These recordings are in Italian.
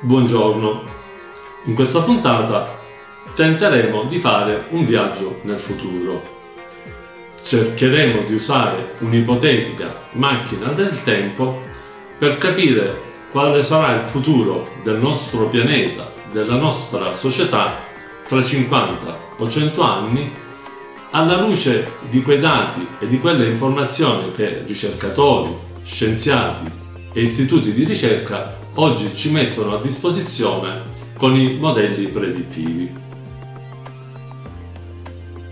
Buongiorno, in questa puntata tenteremo di fare un viaggio nel futuro. Cercheremo di usare un'ipotetica macchina del tempo per capire quale sarà il futuro del nostro pianeta, della nostra società tra 50 o 100 anni alla luce di quei dati e di quelle informazioni che ricercatori, scienziati e istituti di ricerca oggi ci mettono a disposizione con i modelli predittivi.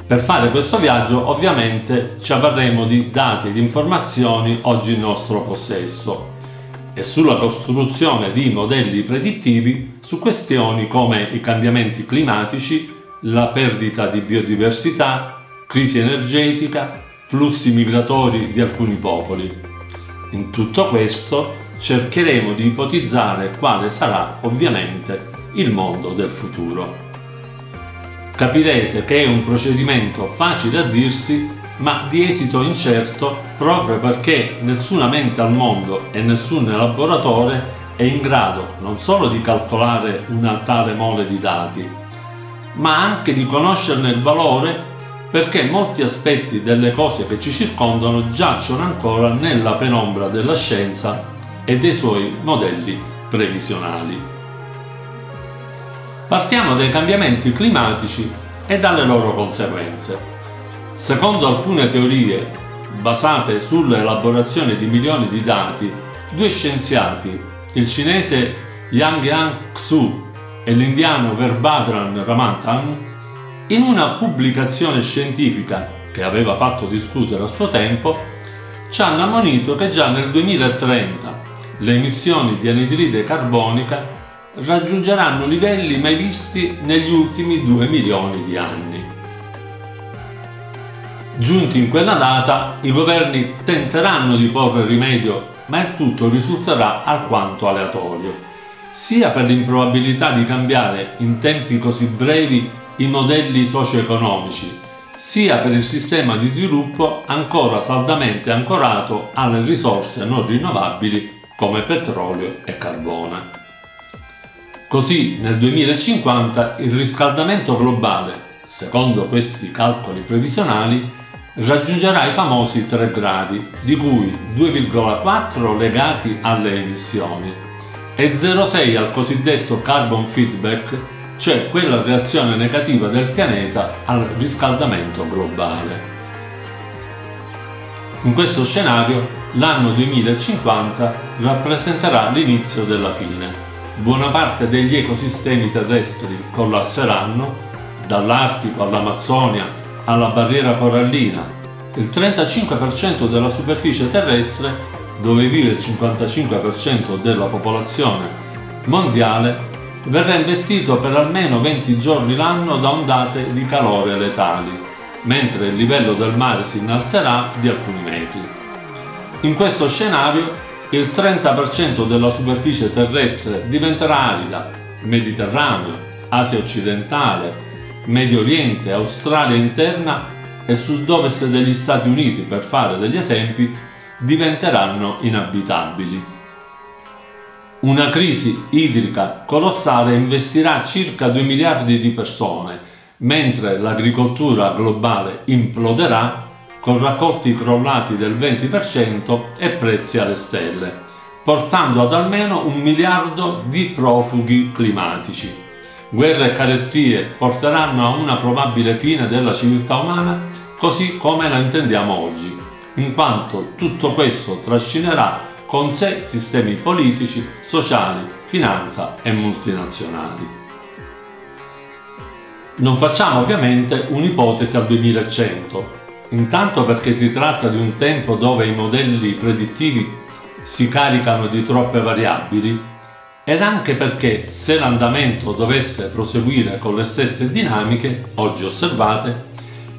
Per fare questo viaggio ovviamente ci avvarremo di dati e di informazioni oggi in nostro possesso e sulla costruzione di modelli predittivi su questioni come i cambiamenti climatici, la perdita di biodiversità, crisi energetica, flussi migratori di alcuni popoli. In tutto questo cercheremo di ipotizzare quale sarà ovviamente il mondo del futuro. Capirete che è un procedimento facile a dirsi ma di esito incerto proprio perché nessuna mente al mondo e nessun laboratorio è in grado non solo di calcolare una tale mole di dati, ma anche di conoscerne il valore perché molti aspetti delle cose che ci circondano giacciono ancora nella penombra della scienza e dei suoi modelli previsionali. Partiamo dai cambiamenti climatici e dalle loro conseguenze. Secondo alcune teorie basate sull'elaborazione di milioni di dati, due scienziati, il cinese Yang Yang Xu e l'indiano Verbadran Ramantan, in una pubblicazione scientifica che aveva fatto discutere a suo tempo, ci hanno ammonito che già nel 2030 le emissioni di anidride carbonica raggiungeranno livelli mai visti negli ultimi 2 milioni di anni. Giunti in quella data, i governi tenteranno di porre rimedio, ma il tutto risulterà alquanto aleatorio, sia per l'improbabilità di cambiare in tempi così brevi i modelli socio-economici, sia per il sistema di sviluppo ancora saldamente ancorato alle risorse non rinnovabili come petrolio e carbone. Così nel 2050 il riscaldamento globale, secondo questi calcoli previsionali, raggiungerà i famosi 3 gradi, di cui 2,4 legati alle emissioni e 0,6 al cosiddetto carbon feedback, cioè quella reazione negativa del pianeta al riscaldamento globale. In questo scenario l'anno 2050 rappresenterà l'inizio della fine. Buona parte degli ecosistemi terrestri collasseranno, dall'Artico all'Amazzonia alla barriera corallina. Il 35% della superficie terrestre, dove vive il 55% della popolazione mondiale, verrà investito per almeno 20 giorni l'anno da ondate di calore letali, mentre il livello del mare si innalzerà di alcuni metri. In questo scenario il 30% della superficie terrestre diventerà arida, Mediterraneo, Asia occidentale, Medio Oriente, Australia interna e sud-ovest degli Stati Uniti, per fare degli esempi, diventeranno inabitabili. Una crisi idrica colossale investirà circa 2 miliardi di persone, mentre l'agricoltura globale imploderà con raccolti crollati del 20% e prezzi alle stelle, portando ad almeno un miliardo di profughi climatici. Guerre e carestie porteranno a una probabile fine della civiltà umana così come la intendiamo oggi, in quanto tutto questo trascinerà con sé sistemi politici, sociali, finanza e multinazionali. Non facciamo ovviamente un'ipotesi al 2100, Intanto perché si tratta di un tempo dove i modelli predittivi si caricano di troppe variabili ed anche perché se l'andamento dovesse proseguire con le stesse dinamiche oggi osservate,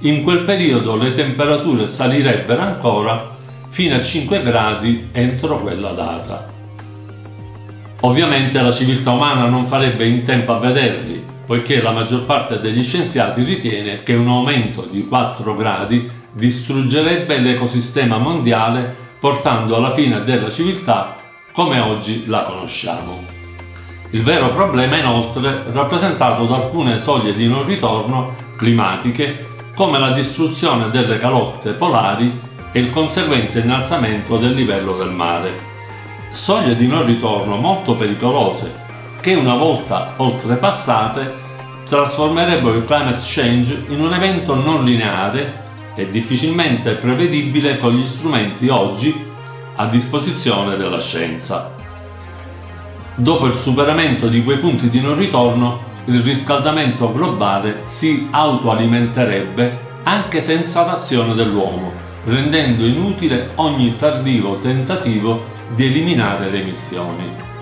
in quel periodo le temperature salirebbero ancora fino a 5 gradi entro quella data. Ovviamente la civiltà umana non farebbe in tempo a vederli, poiché la maggior parte degli scienziati ritiene che un aumento di 4 gradi distruggerebbe l'ecosistema mondiale portando alla fine della civiltà come oggi la conosciamo. Il vero problema è inoltre rappresentato da alcune soglie di non ritorno climatiche come la distruzione delle calotte polari e il conseguente innalzamento del livello del mare. Soglie di non ritorno molto pericolose che una volta oltrepassate trasformerebbero il climate change in un evento non lineare e difficilmente prevedibile con gli strumenti oggi a disposizione della scienza. Dopo il superamento di quei punti di non ritorno, il riscaldamento globale si autoalimenterebbe anche senza l'azione dell'uomo, rendendo inutile ogni tardivo tentativo di eliminare le emissioni.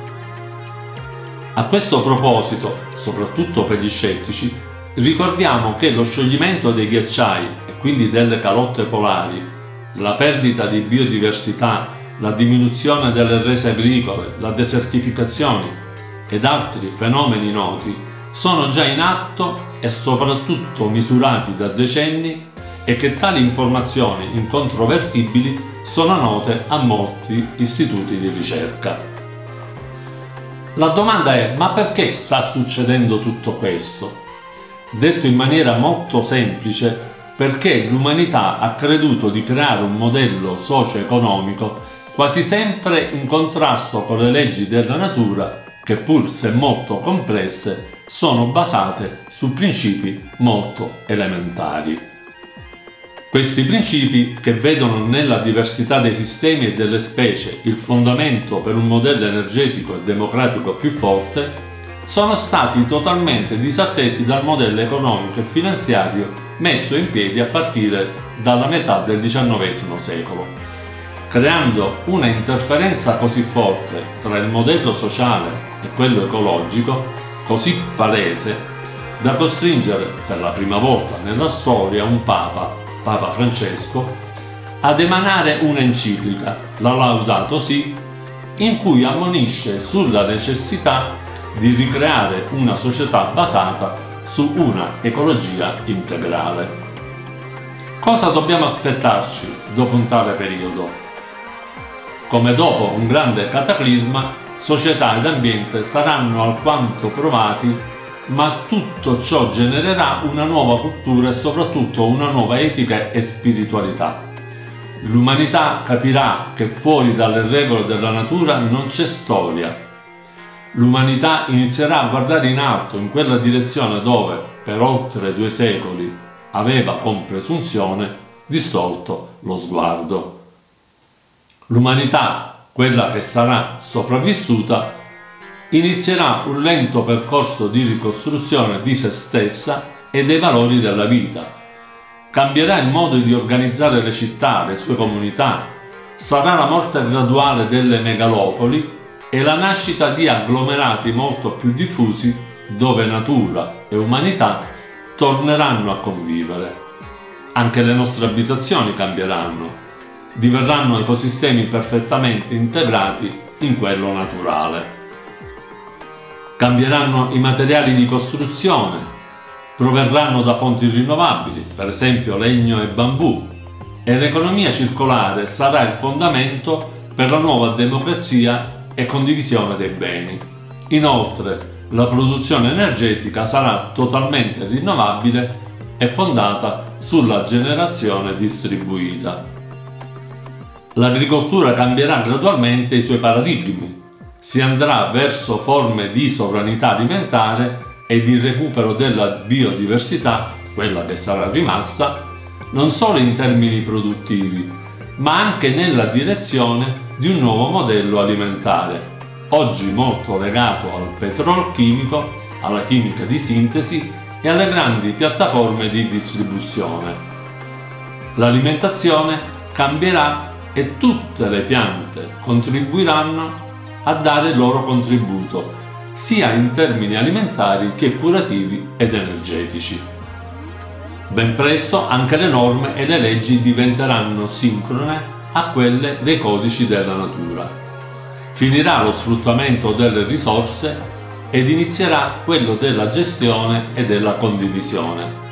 A questo proposito, soprattutto per gli scettici, ricordiamo che lo scioglimento dei ghiacciai e quindi delle calotte polari, la perdita di biodiversità la diminuzione delle rese agricole, la desertificazione ed altri fenomeni noti sono già in atto e soprattutto misurati da decenni e che tali informazioni incontrovertibili sono note a molti istituti di ricerca. La domanda è ma perché sta succedendo tutto questo? Detto in maniera molto semplice, perché l'umanità ha creduto di creare un modello socio-economico quasi sempre in contrasto con le leggi della natura che pur se molto complesse sono basate su principi molto elementari. Questi principi, che vedono nella diversità dei sistemi e delle specie il fondamento per un modello energetico e democratico più forte, sono stati totalmente disattesi dal modello economico e finanziario messo in piedi a partire dalla metà del XIX secolo creando una interferenza così forte tra il modello sociale e quello ecologico, così palese, da costringere per la prima volta nella storia un Papa, Papa Francesco, ad emanare un'enciclica, la Laudato Si, in cui ammonisce sulla necessità di ricreare una società basata su una ecologia integrale. Cosa dobbiamo aspettarci dopo un tale periodo? come dopo un grande cataclisma, società ed ambiente saranno alquanto provati, ma tutto ciò genererà una nuova cultura e soprattutto una nuova etica e spiritualità. L'umanità capirà che fuori dalle regole della natura non c'è storia. L'umanità inizierà a guardare in alto in quella direzione dove, per oltre due secoli, aveva con presunzione distolto lo sguardo. L'umanità, quella che sarà sopravvissuta, inizierà un lento percorso di ricostruzione di se stessa e dei valori della vita. Cambierà il modo di organizzare le città, le sue comunità, sarà la morte graduale delle megalopoli e la nascita di agglomerati molto più diffusi dove natura e umanità torneranno a convivere. Anche le nostre abitazioni cambieranno diverranno ecosistemi perfettamente integrati in quello naturale. Cambieranno i materiali di costruzione, proverranno da fonti rinnovabili, per esempio legno e bambù, e l'economia circolare sarà il fondamento per la nuova democrazia e condivisione dei beni. Inoltre, la produzione energetica sarà totalmente rinnovabile e fondata sulla generazione distribuita l'agricoltura cambierà gradualmente i suoi paradigmi. Si andrà verso forme di sovranità alimentare e di recupero della biodiversità, quella che sarà rimasta, non solo in termini produttivi, ma anche nella direzione di un nuovo modello alimentare, oggi molto legato al petrolchimico, alla chimica di sintesi e alle grandi piattaforme di distribuzione. L'alimentazione cambierà e tutte le piante contribuiranno a dare il loro contributo, sia in termini alimentari che curativi ed energetici. Ben presto anche le norme e le leggi diventeranno sincrone a quelle dei codici della natura. Finirà lo sfruttamento delle risorse ed inizierà quello della gestione e della condivisione.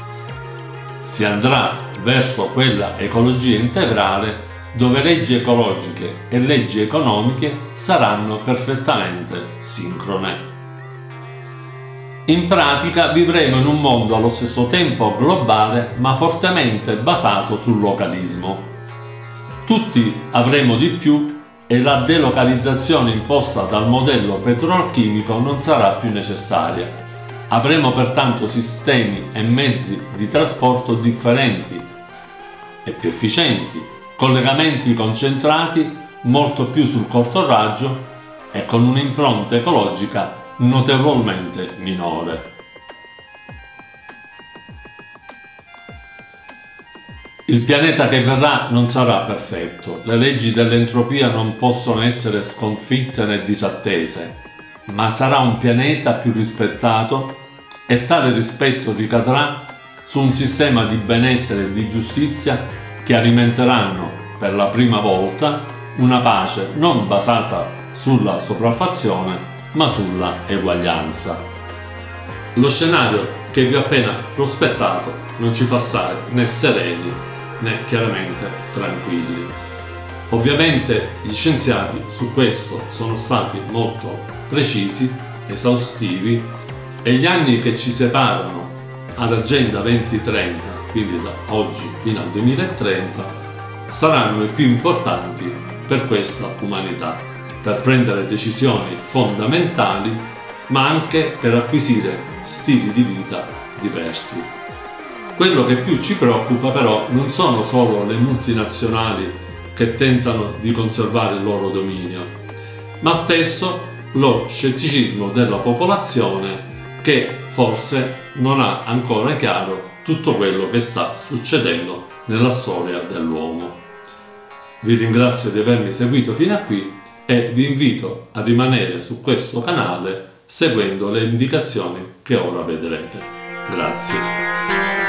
Si andrà verso quella ecologia integrale dove leggi ecologiche e leggi economiche saranno perfettamente sincrone. In pratica vivremo in un mondo allo stesso tempo globale ma fortemente basato sul localismo. Tutti avremo di più e la delocalizzazione imposta dal modello petrolchimico non sarà più necessaria. Avremo pertanto sistemi e mezzi di trasporto differenti e più efficienti, collegamenti concentrati molto più sul corto raggio e con un'impronta ecologica notevolmente minore. Il pianeta che verrà non sarà perfetto, le leggi dell'entropia non possono essere sconfitte né disattese, ma sarà un pianeta più rispettato e tale rispetto ricadrà su un sistema di benessere e di giustizia che alimenteranno per la prima volta una pace non basata sulla sopraffazione ma sulla eguaglianza. Lo scenario che vi ho appena prospettato non ci fa stare né sereni né chiaramente tranquilli. Ovviamente gli scienziati su questo sono stati molto precisi, esaustivi e gli anni che ci separano all'Agenda 2030, quindi da oggi fino al 2030, saranno i più importanti per questa umanità, per prendere decisioni fondamentali, ma anche per acquisire stili di vita diversi. Quello che più ci preoccupa però non sono solo le multinazionali che tentano di conservare il loro dominio, ma spesso lo scetticismo della popolazione che forse non ha ancora chiaro tutto quello che sta succedendo nella storia dell'uomo. Vi ringrazio di avermi seguito fino a qui e vi invito a rimanere su questo canale seguendo le indicazioni che ora vedrete. Grazie.